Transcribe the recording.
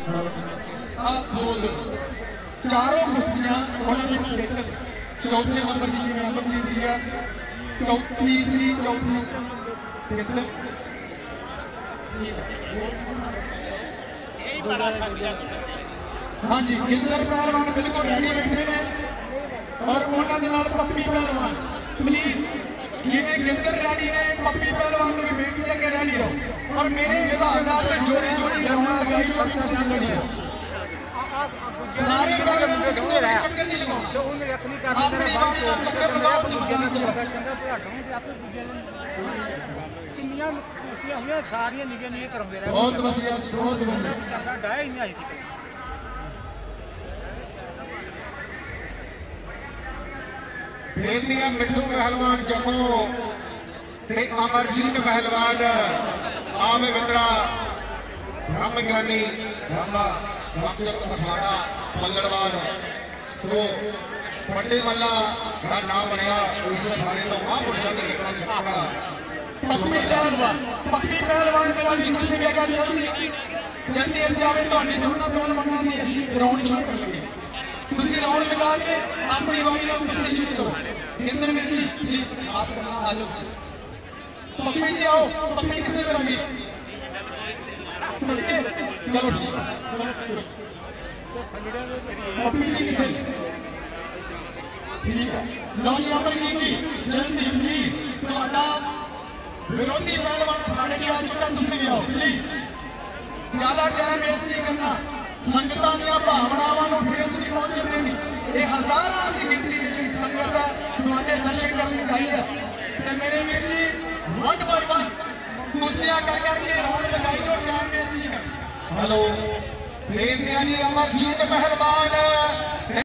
ਆਪ ਬੋਲ ਚਾਰੋਂ ਕੁਸ਼ਤੀਆਂ ਉਹਨਾਂ ਦੇ ਸਟੇਟਸ ਚੌਥੇ ਨੰਬਰ ਦੀ ਜਿਵੇਂ ਅਮਰਜੀਤ ਦੀ ਆ, ਚੌਥੀ ਤੀਸਰੀ ਚੌਥੀ। ਕਿੰਨੇ ਠੀਕ ਹੈ ਹੋਰ ਹਾਂਜੀ, ਗਿੰਦਰ ਪਹਿਲਵਾਨ ਬਿਲਕੁਲ ਰੈਡੀ ਬੈਠੇ ਨੇ। ਔਰ ਉਹਨਾਂ ਦੇ ਨਾਲ ਪੱਪੀ ਪਹਿਲਵਾਨ। ਪਲੀਜ਼ ਜਿਵੇਂ ਗਿੰਦਰ ਰੈਡੀ ਨੇ, ਪੱਪੀ ਪਹਿਲਵਾਨ ਨੂੰ ਵੀ ਬੇਨਤੀ ਹੈ ਕਿ ਰੈਡੀ ਰਹੋ। ਔਰ ਮੇਰੇ ਹਿਸਾਬ ਨਾਲ ਤੇ ਜੋੜੀ ਜੋੜੀ ਰੌਣ ਲਗਾਈ ਜੋ ਕੁਸ਼ਤੀ ਲੜੀ ਜਾਓ ਸਾਰੇ ਪਹਿਲਵਾਨ ਨੂੰ ਇੱਕੋ ਵਾਰੀ ਚੱਕਰ ਨਹੀਂ ਲਗਾਉਣਾ ਉਹਨੇ ਇੱਕ ਨਹੀਂ ਕਰਨਾ ਆਪਣੀ ਵਾਰੀ ਦਾ ਚੱਕਰ ਲਗਾਓ ਤੇ ਮੈਦਾਨ ਚ ਆਓ। ਕਹਿੰਦਾ ਤੇ ਹਟਾਉਂ ਤੇ ਆਪੇ ਦੂਜੇ ਦਿਨ ਕਿੰਨੀਆਂ ਕੁਰਸੀਆਂ ਹੋਈਆਂ ਸਾਰੀਆਂ ਨਿੱਕੀਆਂ ਨਿੱਕੀਆਂ ਕਰਾਉਂਦੇ ਰਹੇ ਬਹੁਤ ਵਧੀਆ ਜੀ ਬਹੁਤ ਵਧੀਆ ਸਾਡਾ ਡਾਇਆ ਹੀ ਨਹੀਂ ਆਈ ਸੀ ਬੇਨਤੀਆਂ ਮਿੱਠੂ ਪਹਿਲਵਾਨ ਜੰਮੂ ਤੇ ਅਮਰਜੀਤ ਪਹਿਲਵਾਨ ਆਵੇ ਮਿੱਤਰਾ ਰਾਮ ਗਿਆਨੀ ਰਾਮਾ ਰਾਮਚੰਦ ਮਖਾਣਾ ਮੱਲੜਵਾਲ ਤੋਂ ਪੰਡੇ ਮੱਲਾ ਦਾ ਨਾਮ ਬਣਿਆ ਇਸ ਅਖਾੜੇ ਤੋਂ ਮਹਾਂਪੁਰਸ਼ਾਂ ਦੇ ਕਿਰਪਾ ਦੀ ਸਦਕਾ ਪੱਪੀ ਪਹਿਲਵਾਨ ਪੱਪੀ ਪਹਿਲਵਾਨ ਮੇਰਾ ਵੀ ਜਿੱਥੇ ਵੀ ਹੈਗਾ ਜਲਦੀ ਜਲਦੀ ਇੱਥੇ ਆਵੇ ਤੁਹਾਡੇ ਦੋਨਾਂ ਪਹਿਲਵਾਨਾਂ ਦੀ ਅਸੀਂ ਗਰਾਊਂਡ ਸ਼ੁਰੂ ਕਰਨ ਲੱਗੇ ਹਾਂ। ਤੁਸੀਂ ਰਾਉਂਡ ਲਗਾ ਕੇ ਆਪਣੀ ਵਾਰੀ ਨਾਲ ਕੁਸ਼ਤੀ ਸ਼ੁਰੂ ਕਰੋ ਇੰਦਰ ਵੀਰ ਜੀ ਪਲੀਜ਼ ਆਪ ਕਰਨਾ ਆ ਜਾਓ ਤੁਸੀਂ। ਪੱਪੀ ਜੀ ਆਓ ਪੱਪੀ ਕਿੱਥੇ ਮੇਰਾ ਵੀਰ ਮਿਲ ਕੇ ਚਲੋ ਠੀਕ ਹੈ, ਚਲੋ ਤੁਰੋ। ਪੱਪੀ ਜੀ ਕਿੱਥੇ ਨੇ? ਠੀਕ ਹੈ ਲਓ ਜੀ ਅਮਰਜੀਤ ਜੀ ਜਲਦੀ ਪਲੀਜ਼ ਤੁਹਾਡਾ ਵਿਰੋਧੀ ਪਹਿਲਵਾਨ ਖਾਣੇ ਚ ਆ ਚੁੱਕਾ ਤੁਸੀਂ ਵੀ ਆਓ ਪਲੀਜ਼ ਜ਼ਿਆਦਾ ਟਾਈਮ ਵੇਸਟ ਨਹੀਂ ਕਰਨਾ ਸੰਗਤਾਂ ਦੀਆਂ ਭਾਵਨਾਵਾਂ ਨੂੰ ਠੇਸ ਨਹੀਂ ਪਹੁੰਚਣ ਦੇਣੀ ਇਹ ਹਜ਼ਾਰਾਂ ਦੀ ਗਿਣਤੀ ਦੀ ਜਿਹੜੀ ਸੰਗਤ ਹੈ ਤੁਹਾਡੇ ਦਰਸ਼ਨ ਕਰਨ ਲਈ ਆਈ ਹੈ ਤੇ ਮੇਰੇ ਵੀਰ ਜੀ ਵਨ ਬਾਈ ਵਨ ਕੁਸ਼ਤੀਆਂ ਕਰ ਕਰਕੇ ਰੌਣ हेलो मेमनी अमर जीत पहलवान